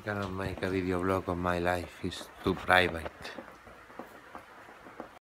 I cannot make a video blog on my life, it's too private.